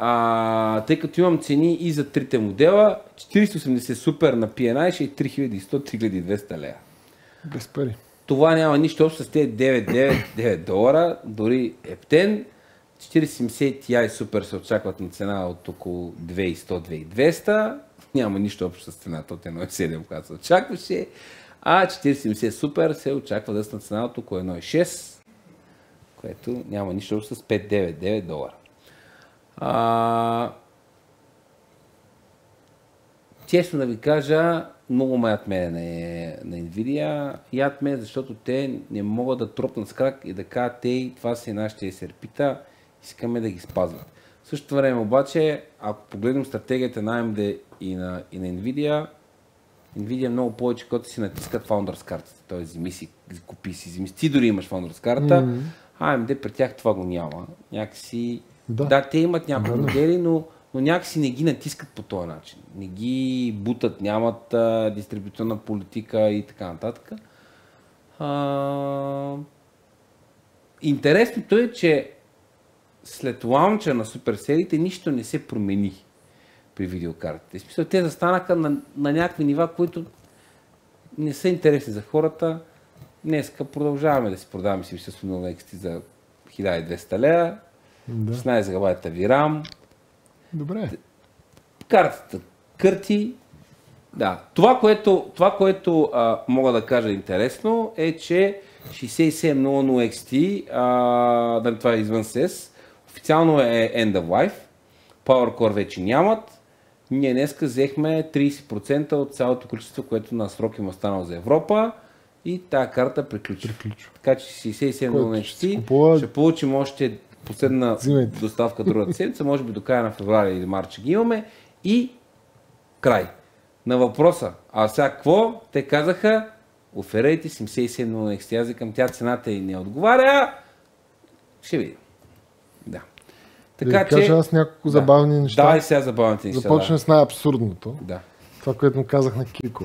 А, тъй като имам цени и за трите модела, 4080 супер на PNI ще е 3100-3200 лея. Без пари. Това няма нищо общо с тези 999 долара, дори Ептен. 4070 Ti супер се очакват на цена от около 2100-2200. Няма нищо общо с цената от 1,7, която се очакваше. А 4070 супер се очаква да са на цена от около 1,6, което няма нищо общо с 599 долара. А, честно да ви кажа, много ме ят мене на, на Nvidia. Ят ме, защото те не могат да тропнат с крак и да кажат, те, това са и нашите SRP-та, искаме да ги спазват. В същото време обаче, ако погледнем стратегията на AMD и на, и на Nvidia, Nvidia много повече, когато си натискат Founders картата. Т.е. вземи си, купи си, вземи си. Ти дори имаш Founders карта. AMD при тях това го няма. Някакси... Да. Да, те имат някои модели, но, но някакси не ги натискат по този начин. Не ги бутат, нямат а, дистрибуционна политика и така нататък. А, интересното е, че след лаунча на суперсериите нищо не се промени при видеокартите. В смисъл, те застанаха на, на някакви нива, които не са интересни за хората. Днеска продължаваме да си продаваме си с XT за 1200 лея, Да. 16 габайта VRAM, Добре. картата кърти. Да, това, което, това, което а, мога да кажа интересно е, че 6700 XT, а, дали това е извън SES, официално е End of Life, PowerCore вече нямат. Ние днеска взехме 30% от цялото количество, което на срок им останало за Европа и тази карта приключи. Приключва. Така че 67 Който на ще получим още последна Взимайте. доставка другата седмица, може би до края на февруари или март ще ги имаме и край. На въпроса, а сега какво? Те казаха, оферейте 77 на. Аз викам, тя цената и не отговаря. Ще видим. Да. Така, да че... кажа аз няколко забавни неща. Давай сега забавните неща. Започнем с най-абсурдното. Да. Това, което му казах на Кико.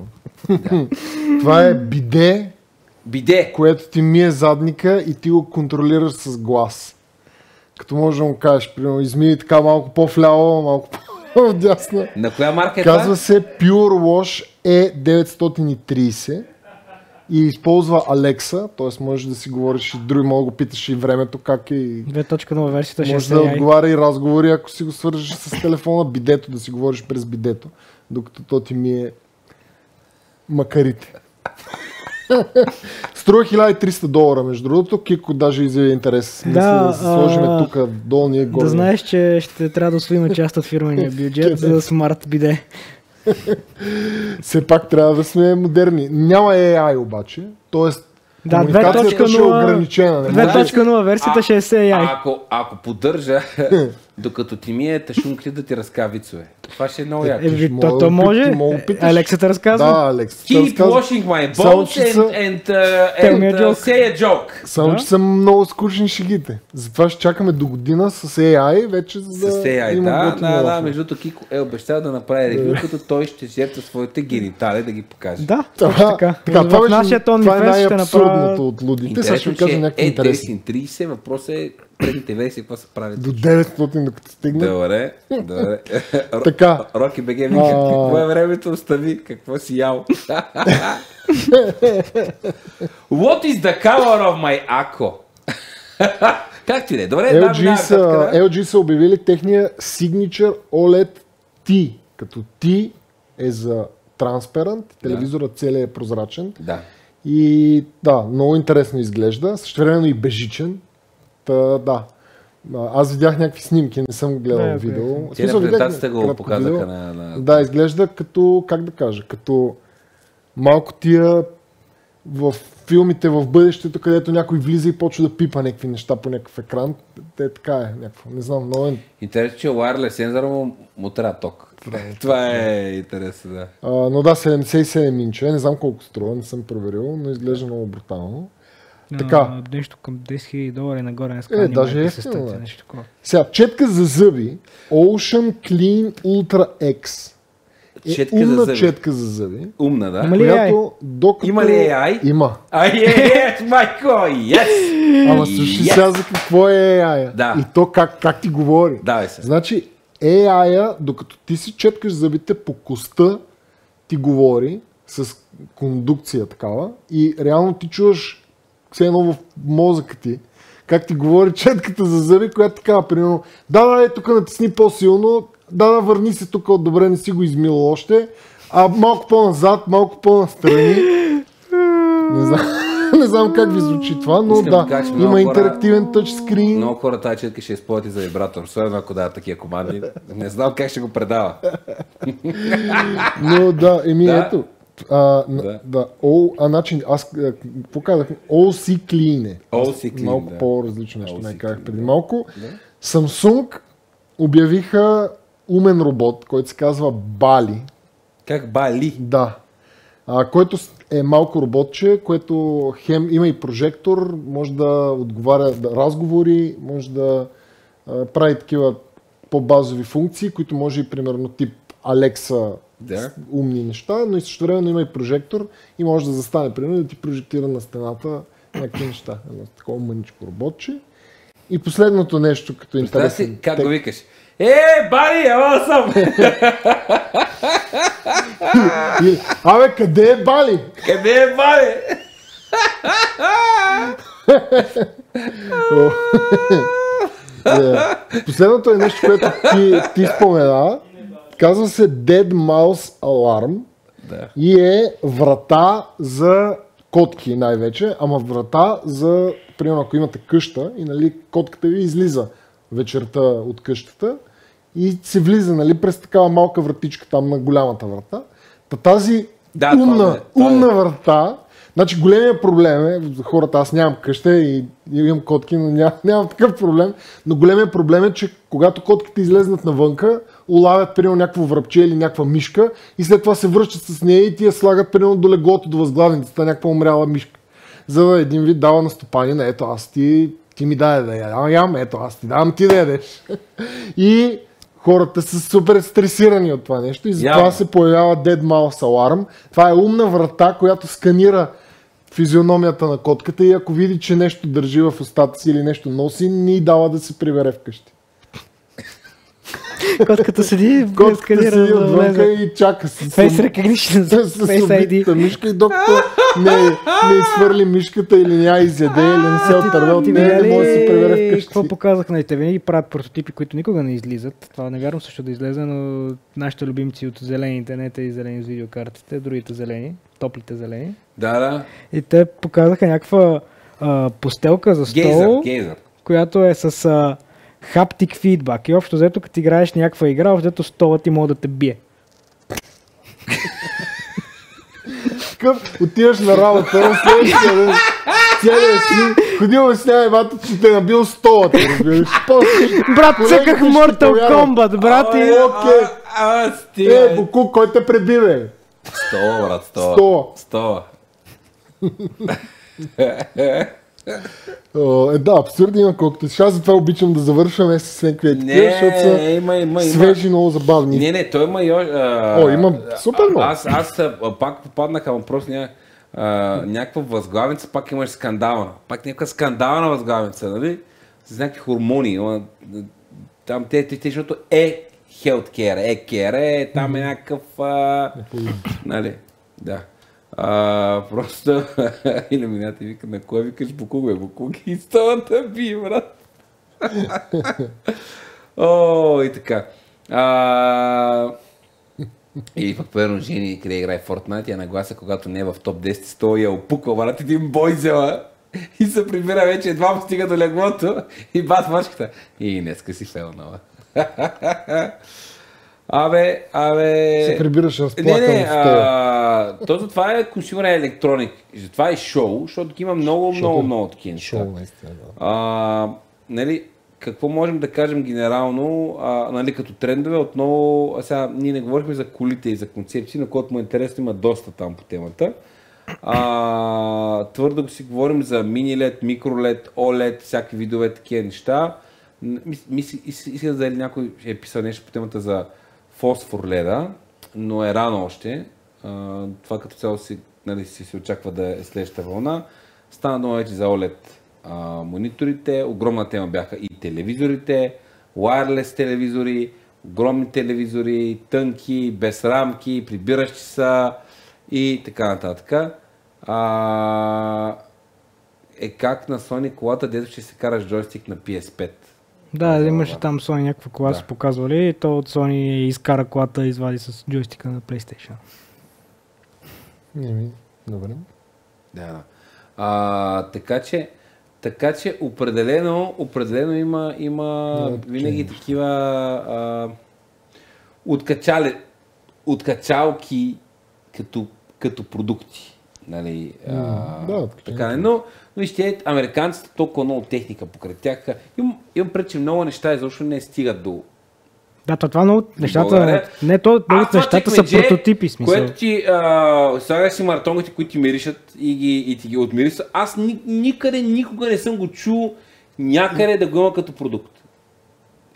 Това е биде, Биде. което ти мие задника и ти го контролираш с глас. Като можеш да му кажеш, примерно, измий така малко по-вляво, малко по-вдясно. На коя марка е Казва това? се Pure Wash E930 и използва Алекса, т.е. можеш да си говориш и други, мога да го питаш и времето как е. и 2.0 версията ще Може да отговаря и разговори, ако си го свържеш с телефона, бидето, да си говориш през бидето, докато то ти ми е макарите. Струва 1300 долара, между другото. Кико даже изяви интерес. Мисля да, Да, се сложим а, тук долния горе. Да знаеш, че ще трябва да освоим част от фирмения бюджет за смарт биде. Все пак трябва да сме модерни. Няма AI обаче, т.е. Да, комуникацията ще е 2.0 ограничена. Не може- 2.0 версията ще е AI. Ако, ако поддържа, докато ти ми е тъшункли да ти разка вицове. Това ще е много яко. Е, то, то може. да опиташ. Алексата разказва. Да, Алекс. Keep разказва. washing my balls and, and, uh, and uh, say a joke. Само, Да. че са много скучни шегите. Затова ще чакаме до година с AI, вече за С AI, има да, да, да, между другото Кико е обещал да направи ревю, като той ще жертва своите генитали да ги покаже. Да, Това, точно така. така, това, в нашия това е най-абсурдното направя... от лудите. Сега ще ви кажа някакви е интересни. 1030, въпросът е предните версии какво са правили. До 900 докато стигне. Добре, добре. Така. Роки БГ вика, какво е времето, остави, какво си ял. What is the color of my ако? как ти не? Добре, да, LG минаваме са, да. LG са обявили техния Signature OLED T, като T е за транспарант, телевизорът целият е прозрачен. Да. И да, много интересно изглежда, същевременно и бежичен. Та, да. А, Аз видях някакви снимки, не съм гледал Да, видео. В Те презентацията го показаха видео. на... на... Да, изглежда като, как да кажа, като малко тия в филмите в бъдещето, където някой влиза и почва да пипа някакви неща по някакъв екран. Те така е, някакво. Не знам, много е. Интересно, че wireless сензора му, му трябва ток. Това е интересно, да. А, но да, 77 инча, не знам колко струва, не съм проверил, но изглежда много брутално. Така. Нещо към 10 000 долара и нагоре. Не Е, даже е статия, бе. нещо такова. Сега, четка за зъби Ocean Clean Ultra X. Е Четка за умна зъби. четка за зъби, Умна, да? Има ли AI? която докато... Има ли AI? Има. А, yes, майко, yes! Ама слушай Yes! сега за какво е AI. Да. И то как, как ти говори. Давай се. Значи AI, докато ти си четкаш зъбите по коста, ти говори с кондукция такава и реално ти чуваш все едно в мозъка ти, как ти говори четката за зъби, която така, примерно, да, да, е, тук натисни по-силно, да, да, върни се тук от добре, не си го измил още, а малко по-назад, малко по-настрани. Не знам, не знам как ви звучи това, но Искам да кажа, има интерактивен тъчскрин. Много хора тази четка ще използват и за вибратор, особено ако дадат такива команди. Не знам как ще го предава. Но да, еми Да. ето. А, да. Да. О, а начин, аз какво казах? OC Clean е. Малко да. по-различно нещо, не казах преди да. малко. Да. Samsung обявиха умен робот, който се казва Бали. Как бали? Да. А, който е малко роботче, което хем има и прожектор, може да отговаря да, разговори, може да а, прави такива по-базови функции, които може и примерно тип Алекса Да. умни неща, но и също време има и прожектор и може да застане, примерно, да ти прожектира на стената някакви неща. Едно такова мъничко роботче. И последното нещо, като интересен. си как тек- го викаш. Е, Бали, ела съм! Абе, къде е Бали? Къде е Бали? Е, Последното е нещо, което ти, ти спомена. Казва се Dead Mouse Alarm Да. и е врата за котки най-вече, ама врата за, примерно ако имате къща и нали, котката ви излиза вечерта от къщата и се влиза нали, през такава малка вратичка там на голямата врата. Та тази Да, това умна, е, това е. умна врата, значи големия проблем е, хората, аз нямам къща и, и имам котки, но нямам, нямам такъв проблем, но големия проблем е, че когато котките излезнат навънка, улавят примерно някакво връбче или някаква мишка и след това се връщат с нея и ти я слагат примерно до леглото, до възглавницата, някаква умряла мишка. За да един вид дава на стопанина, ето аз ти, ти ми дай да я ям, ето аз ти давам ти да ядеш. И хората са супер стресирани от това нещо и затова се появява Dead Mouse Alarm. Това е умна врата, която сканира физиономията на котката и ако види, че нещо държи в устата си или нещо носи, ни дава да се прибере вкъщи. Котката седи, Котката седи отвънка и чака с, Face recognition, с, Face ID. мишка и докато не, не изхвърли мишката или не я изяде или не се отърве от нея, не може да си прибере ли вкъщи. какво показах на те? Винаги правят прототипи, които никога не излизат. Това не вярвам също да излезе, но нашите любимци от зелените, не тези зелени с видеокартите, другите зелени, топлите зелени. Да, да. И те показаха някаква постелка за стол, Гейзър, гейзър. която е с хаптик фидбак. И общо взето, като играеш някаква игра, общо взето столът ти може да те бие. Такъв, отиваш на работа, следващия ден, целия си, ходил си няма бата, че те е набил столата, разбираш. После, Брат, цъках Mortal. Kombat, брат и... Окей. А, а, стига. Е, Букук, кой те преби, бе? Стола, брат, стола. Стола. Стола. О, Е, да, абсурдно има колкото. Сега затова обичам да завършваме с някакви е такива, защото са Не, има, има, свежи, много забавни. Не, не, той има и... А, О, има супер много. Аз, аз а, пак попаднах към въпрос, ня, а, някаква възглавница, пак имаш скандална. Пак някаква скандална възглавница, нали? С някакви хормони. ама, Там те, те, те, защото е healthcare, е care, е там е някакъв... А, нали? Да. А, просто иллюминати вика, на кой викаш Букук, бе? Букук и столата би, брат. О, и така. А, и пък първо жени, къде играе Fortnite, я нагласа, когато не е в топ 10, сто я опуква, брат, един бой взела и се прибира вече, едва му стига до леглото и бат мачката. И днеска си фелнала. Абе, абе... Се прибираш Не, разплакан не, стола. а, то затова е Consumer Electronic. Това е шоу, защото има много, много, е много такива неща. Шоу, наистина, да. А, нали, какво можем да кажем генерално, а, нали, като трендове, отново, а сега ние не говорихме за колите и за концепции, на което му е интересно, има доста там по темата. А, твърдо си говорим за мини LED, микро LED, OLED, всякакви видове такива неща. Н- Мис, мис, ис- искам да някой е писал нещо по темата за фосфор леда, но е рано още. Това като цяло си, нали, си се очаква да е следващата вълна. Стана дума вече за OLED мониторите. Огромна тема бяха и телевизорите, wireless телевизори, огромни телевизори, тънки, без рамки, прибиращи са и така нататък. А, е как на Sony колата, дето ще се караш джойстик на PS5. Да, Да, имаше да. там Sony някаква кола, Да. са показвали, и то от Sony изкара колата и извади с джойстика на PlayStation. Не ми, добре. Да, да. А, така че, така че определено, определено има, има Много винаги такива такива а, откачали, откачалки като, като продукти. Нали, а, да, откачалки. така е. Но, вижте, американците толкова много техника покрай тях. Имам, имам пред, че много неща изобщо не стигат до, Да, то това много нещата, България. не то, много нещата са чекмедже, прототипи, смисъл. Което ти а, слагаш си маратонгите, които ти миришат и, ги, и ти ги отмирисат. Аз ни, никъде, никога не съм го чул някъде да го има като продукт.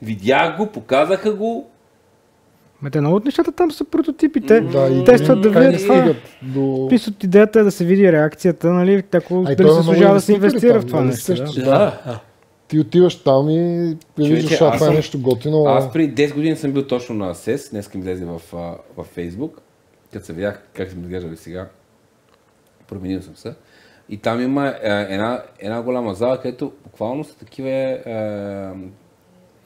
Видях го, показаха го. Ме те много от нещата там са прототипите. Да, и Тестват да видят това. до... Писат идеята е да се види реакцията, нали, ако дали се служава да се инвестира в там, това нали, нещо. също. Да. Да. Ти отиваш там и виждаш, а това е нещо готино. Аз преди 10 години съм бил точно на СЕС, днес ми влезе в, в Facebook, като се видях как съм изглеждали сега. Променил съм се. И там има е, една, една голяма зала, където буквално са такива е,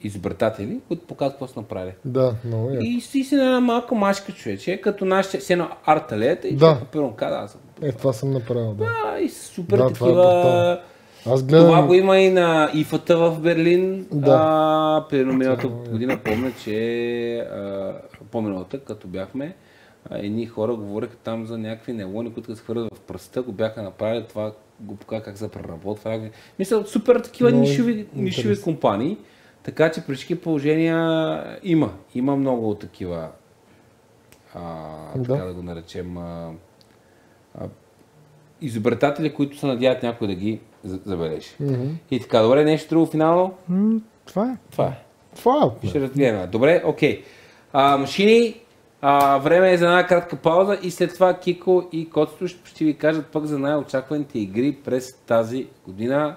изобретатели, които показват какво са направили. Да, много е. И си си на една малка машка, човече, като нашите, си едно арталета и Да. да. копирам када, аз съм. Е, това съм направил, да. А, и супер Да, това е такива... Аз Това гледам... го има и на ИФА-та в Берлин. Да. А, примерно миналата година помня, че а, по-миналата, като бяхме, а, едни хора говореха там за някакви нейлони, които се хвърлят в пръста, го бяха направили, това го показва как се преработва. Мисля, супер такива нишови, нишови компании. Така че при всички положения има. Има много такива, а, Да. така да го наречем, а, а, изобретатели, които се надяват някой да ги за- забележи. Мгм. И така, добре, нещо друго финално? М, Това е. Това е. Това е. Ще разгледаме. Добре, окей. А, машини, а, време е за една кратка пауза и след това Кико и Коцето ще, ще ви кажат пък за най-очакваните игри през тази година.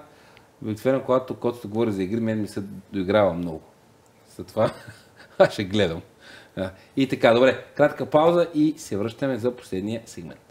Обикновено, когато Коцето говори за игри, мен ми се доиграва много. Затова Аз ще гледам. И така, добре, кратка пауза и се връщаме за последния сегмент.